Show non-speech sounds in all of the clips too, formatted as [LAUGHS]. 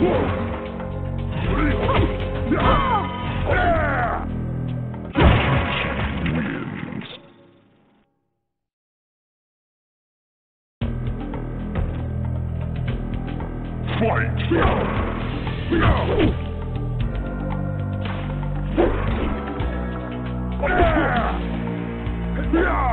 Yeah! Scorpion.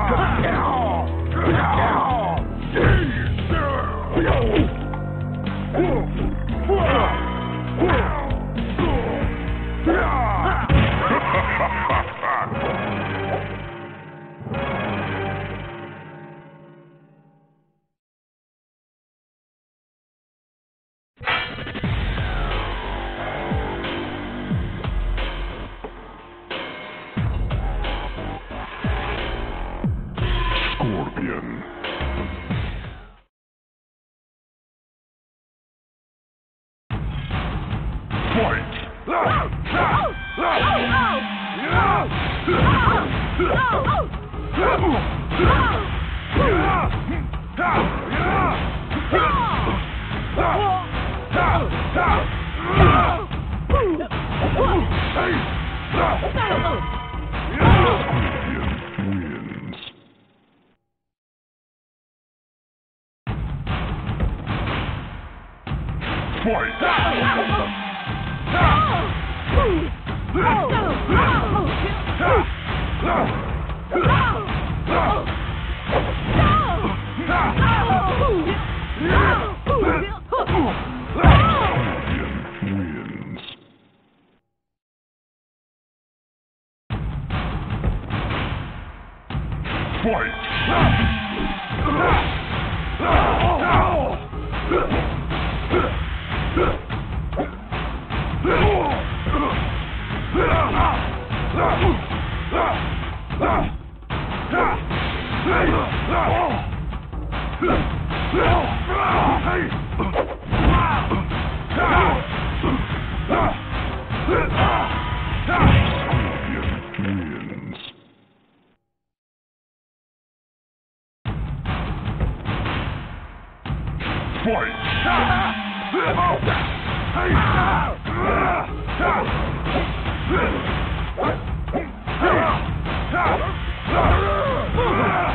Scorpion wins. Scorpion [LAUGHS]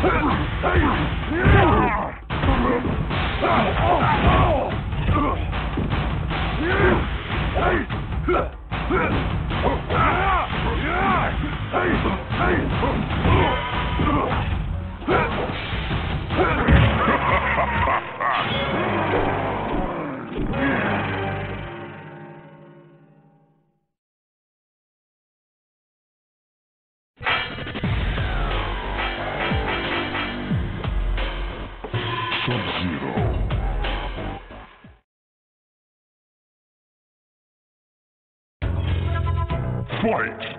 Scorpion Sub-Zero. Fight!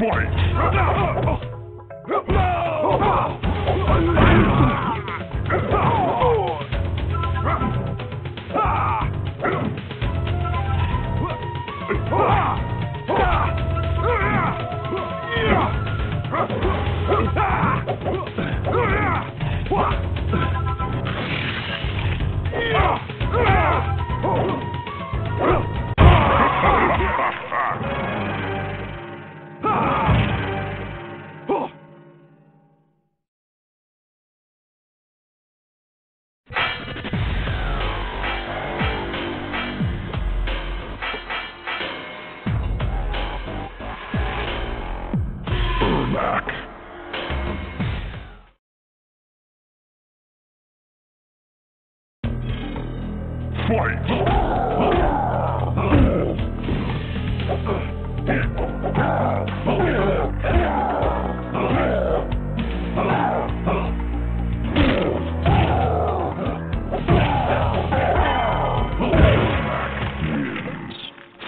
Fight!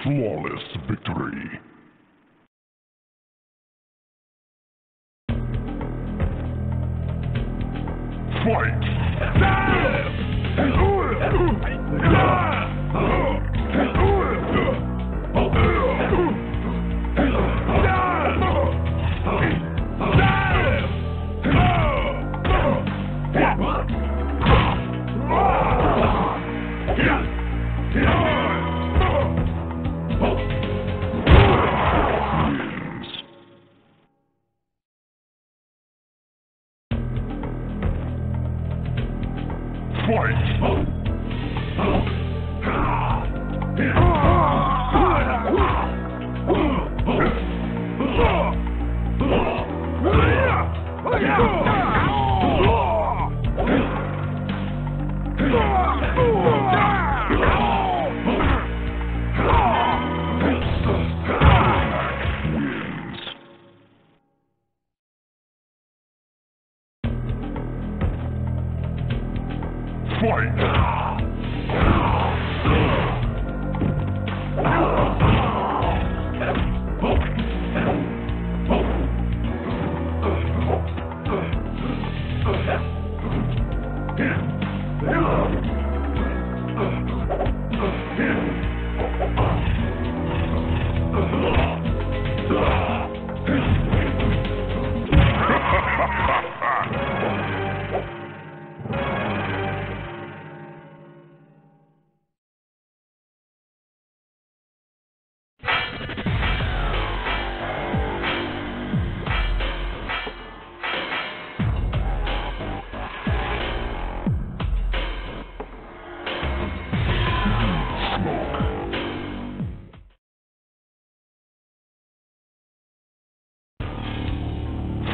Flawless victory. Wins.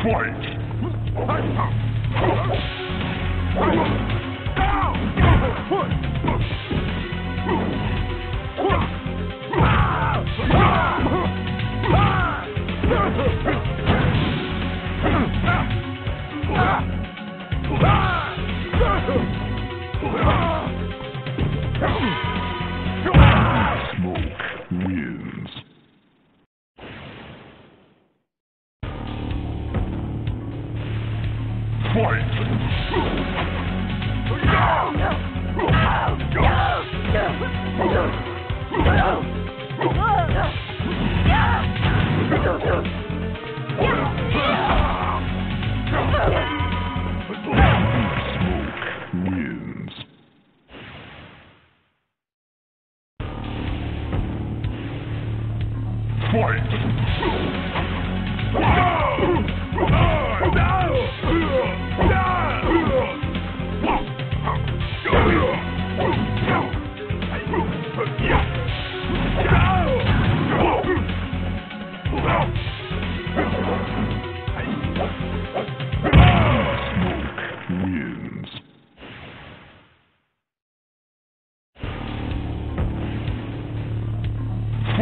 Smoke [LAUGHS]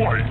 fight!